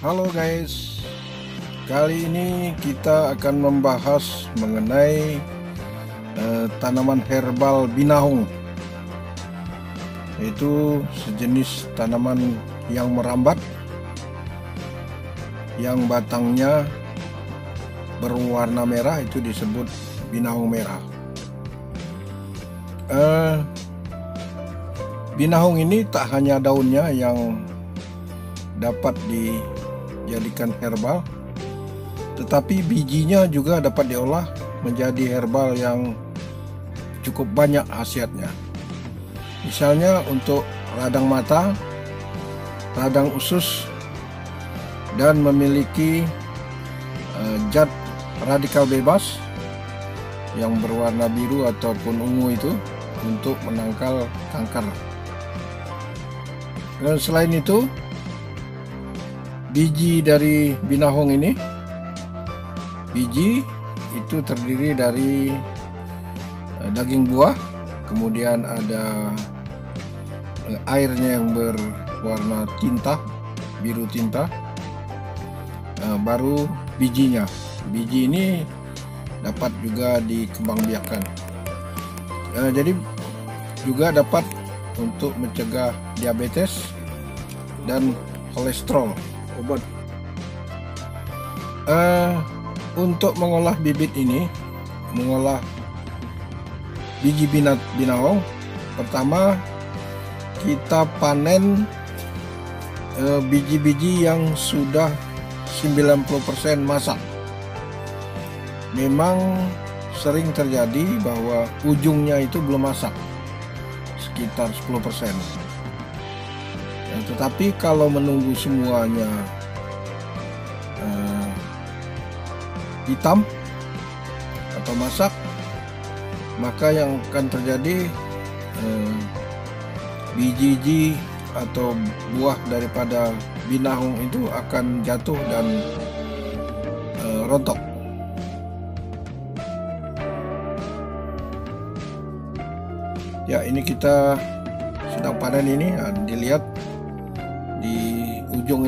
Halo guys, kali ini kita akan membahas mengenai eh, tanaman herbal binahung, yaitu sejenis tanaman yang merambat, yang batangnya berwarna merah itu disebut binahung merah. Eh, binahung ini tak hanya daunnya yang dapat dijadikan herbal, tetapi bijinya juga dapat diolah menjadi herbal yang cukup banyak khasiatnya. Misalnya untuk radang mata, radang usus, dan memiliki uh, zat radikal bebas yang berwarna biru ataupun ungu itu untuk menangkal kanker. Dan selain itu, biji dari binahong ini biji itu terdiri dari uh, daging buah kemudian ada uh, airnya yang berwarna tinta biru tinta uh, baru bijinya. Biji ini dapat juga dikembangbiakkan uh, jadi juga dapat untuk mencegah diabetes dan kolesterol obat. Uh, untuk mengolah bibit ini, mengolah biji binat binawong, pertama kita panen eh, biji-biji uh, yang sudah 90% masak. Memang sering terjadi bahwa ujungnya itu belum masak, sekitar 10%. Tetapi kalau menunggu semuanya uh, hitam atau masak, maka yang akan terjadi uh, biji-biji atau buah daripada binahung itu akan jatuh dan uh, rontok. Ya, ini kita sedang panen ini, nah, dilihat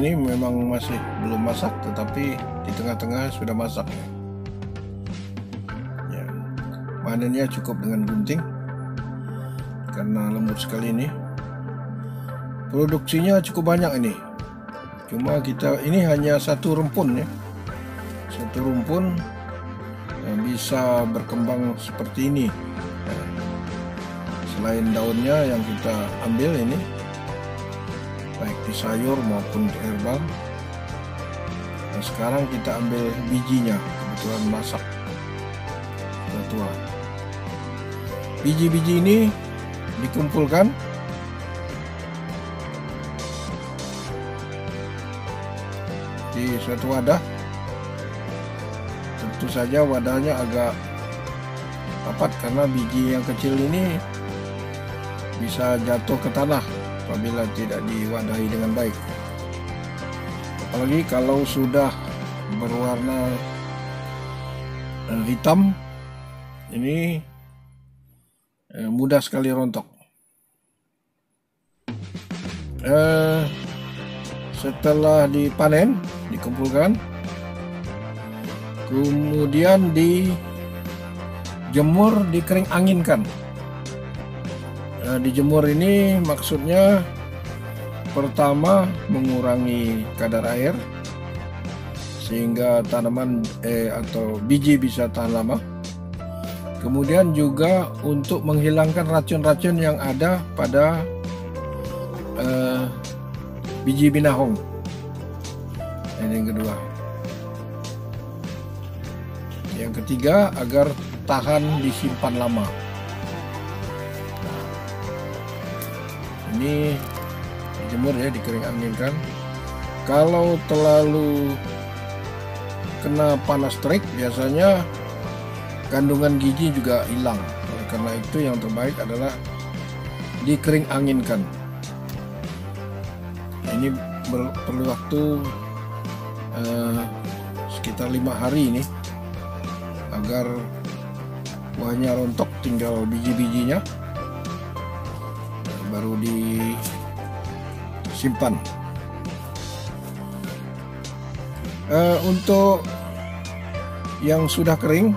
ini memang masih belum masak tetapi di tengah-tengah sudah masak. Ya panennya cukup dengan gunting karena lembut sekali ini. Produksinya cukup banyak ini. Cuma kita ini hanya satu rumpun ya. Satu rumpun yang bisa berkembang seperti ini. Ya. selain daunnya yang kita ambil ini baik di sayur maupun di herbal. Nah sekarang kita ambil bijinya kebetulan masak. Tua. Biji-biji ini dikumpulkan. Di suatu wadah. Tentu saja wadahnya agak rapat karena biji yang kecil ini bisa jatuh ke tanah apabila tidak diwadahi dengan baik. Apalagi kalau sudah berwarna eh, hitam, ini eh, mudah sekali rontok. Eh, setelah dipanen, dikumpulkan, kemudian dijemur, dikering anginkan Nah, dijemur ini maksudnya pertama mengurangi kadar air sehingga tanaman eh, atau biji bisa tahan lama. Kemudian juga untuk menghilangkan racun-racun yang ada pada eh, biji binahong. Ini yang kedua. Yang ketiga agar tahan disimpan lama. Ini dijemur ya dikering anginkan kalau terlalu kena panas terik biasanya kandungan gizi juga hilang. Oleh karena itu yang terbaik adalah dikering anginkan. Ini perlu waktu eh, sekitar lima hari ini agar buahnya rontok tinggal biji-bijinya baru disimpan. Uh, untuk yang sudah kering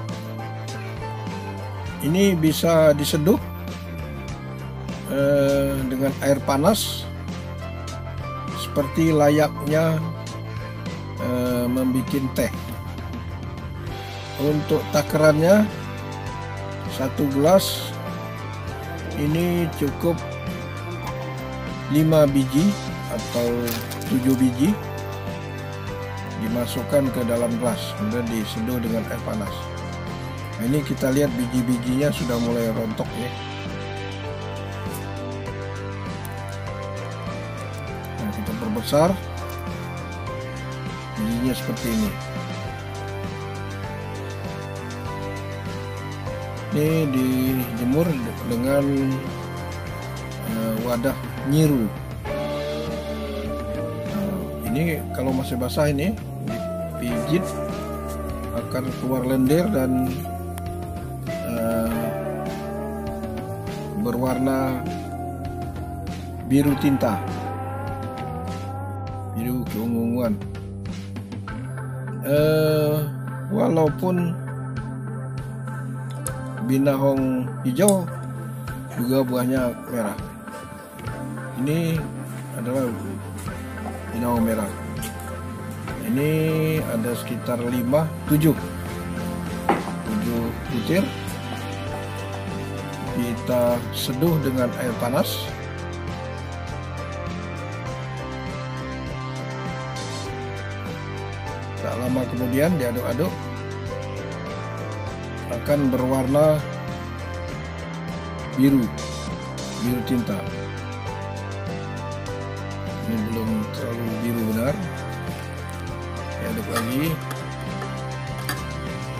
ini bisa diseduh uh, dengan air panas seperti layaknya uh, membuat teh. Untuk takarannya satu gelas ini cukup 5 biji atau 7 biji dimasukkan ke dalam gelas kemudian diseduh dengan air panas. Nah, ini kita lihat biji-bijinya sudah mulai rontok ya. Nah, kita perbesar bijinya seperti ini. Ini dijemur dengan uh, wadah nyiru. Nah, ini kalau masih basah ini dipijit akan keluar lendir dan uh, berwarna biru tinta. Biru keunguan uh, walaupun binahong hijau juga buahnya merah ini adalah binahong merah. Ini ada sekitar 5 7 7 butir. Kita seduh dengan air panas. Tak lama kemudian diaduk-aduk. Akan berwarna biru biru tinta ini belum terlalu biru benar. Aduk lagi.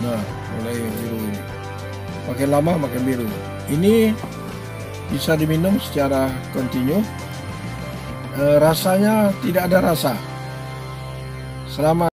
Nah mulai biru ini. Makin lama makin biru. Ini bisa diminum secara kontinu e, rasanya tidak ada rasa. Selama